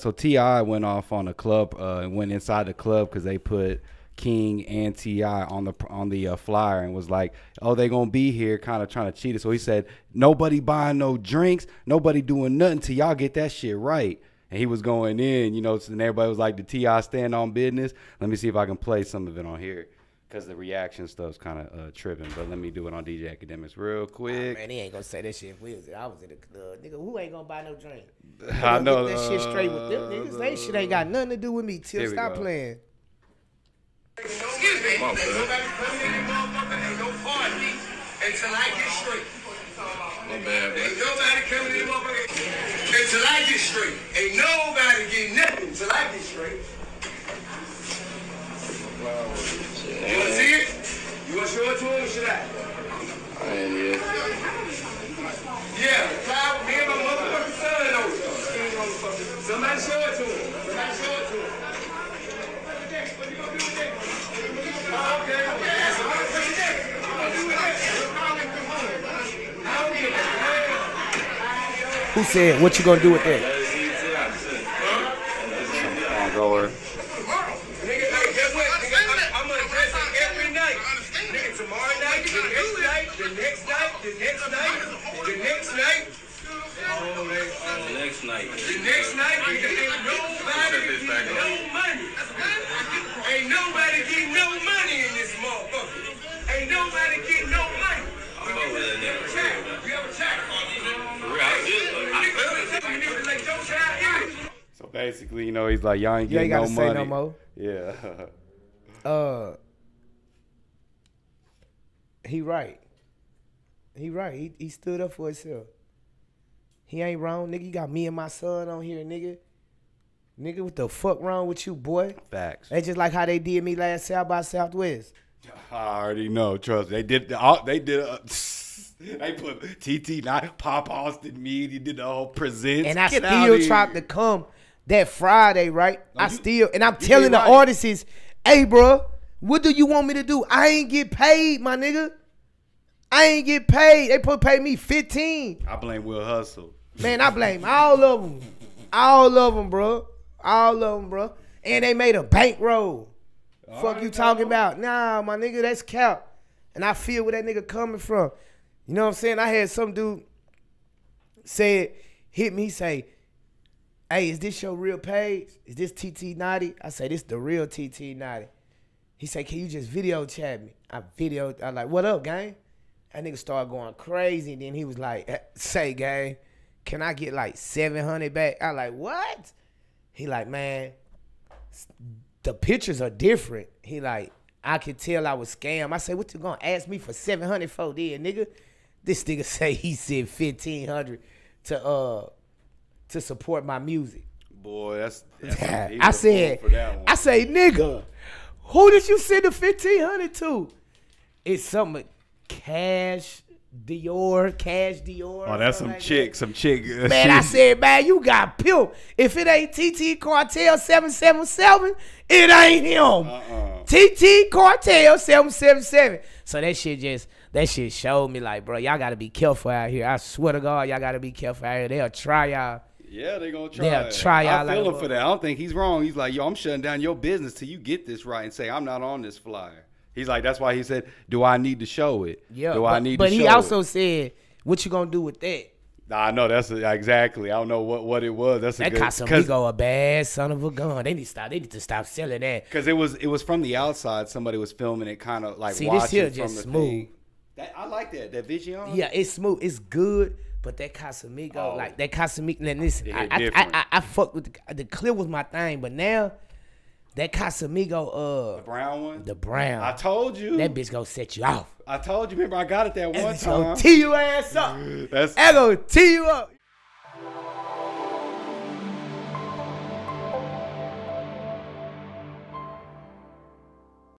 So Ti went off on the club uh, and went inside the club because they put King and Ti on the on the uh, flyer and was like, "Oh, they gonna be here," kind of trying to cheat us. So he said, "Nobody buying no drinks, nobody doing nothing till y'all get that shit right." And he was going in, you know, and everybody was like, "The Ti stand on business." Let me see if I can play some of it on here because the reaction stuff's kind of uh, tripping. But let me do it on DJ Akademiks real quick. Man, he ain't gonna say that shit. If we was, I was in the club, nigga. Who ain't gonna buy no drink? I know Get that shit straight with them niggas. They shit ain't got nothing to do with me. Till stop go. playing. Excuse me. Nobody coming in this motherfucker. Ain't no party until I get straight. My bad, Ain't nobody coming in this motherfucker until I get straight. Ain't nobody getting nothing until I get straight. You wanna see it? You wanna show it to him or should I? I ain't here. Yeah, Cloud, me and my motherfucking son over. Somebody show it to him. Somebody show it to him. What you gonna do with that? Oh, okay, okay. So what what you think? What you gonna do with that? I don't give a damn. Who said what you gonna do with that? Ongoer. Nigga, hey, guess what? Nigga, I'm, I'm gonna dress it every night. Nigga, tomorrow night, the next night, the next night, the next night, the next night. Oh, man, oh. Next night. The next night, ain't nobody getting no money. Ain't nobody getting no money in this motherfucker. Ain't nobody getting no money. I'm over that nigga. Check. We have a check. For real, I feel I feel it. You niggas like your child in it. So basically, you know, he's like, y'all ain't You ain't getting gotta no say money. no more. Yeah. Uh, he right. He right. He, he stood up for himself. He ain't wrong, nigga. You got me and my son on here, nigga. Nigga, what the fuck wrong with you, boy? Facts. That's just like how they did me last South by Southwest. I already know. Trust me. They did. The, they did. Uh, they put TT, not Pop Austin me. He did the whole presents. And I Get still tried to come that Friday, right? I you- still, and I'm telling the right. artists, hey, bro, what do you want me to do? I ain't get paid, my nigga. I ain't get paid. They put pay me 15. I blame Will Hustle. Man, I blame all of them. All of them, bro. All of them, bro. And they made a bankroll. Fuck you talking about? Nah, my nigga, that's cap. And I feel where that nigga coming from. You know what I'm saying? I had some dude said, hit me, say, hey, is this your real page? Is this TT Notti? I say, this the real TT Notti. He said, can you just video chat me? I videoed, I like, what up, gang? That nigga started going crazy. Then he was like, eh, say, gang, can I get like 700 back? I like, what? He like, man, the pictures are different. He like, I could tell I was scammed. I say, what you gonna ask me for 700 for then, nigga? This nigga say he said 1500 to uh to support my music. Boy, that's. that's I was a fool said. I say, nigga, who did you send the 1500 to? It's something cash Dior, cash Dior. Oh, that's some like that. chick, some chick. uh, Man, I said, man, you got pimp. If it ain't TT Cartel 777, it ain't him. Uh-uh. TT Cartel 777. So that shit just, that shit showed me like, bro, y'all gotta be careful out here. I swear to God, y'all gotta be careful out here. They'll try y'all. Yeah, they gonna try. They'll it. try I y'all feel like him for that. I don't think he's wrong. He's like, yo, I'm shutting down your business till you get this right and say I'm not on this flyer. He's like, that's why he said, do I need to show it? Yeah. Do but, I need to?" but he also it? said, what you gonna do with that? Nah, I know that's exactly. I don't know what, what it was. That's a That good Casamigo a bad son of a gun. They need to stop. They need to stop selling that. because it was it was from the outside. Somebody was filming it, kind of like See, this here from just the smooth. That, I like that. That Vision. Yeah, it's smooth. It's good. But that Casamigo, Oh. like that Casamigo, and listen, I, I, I. I, I fuck with the, the clear was my thing, but now that Casamigo, uh, The brown one. the brown, I told you. that bitch gonna set you off. I told you. Remember, I got it that That one bitch gonna time. tee your ass up. That's That gonna tee you up.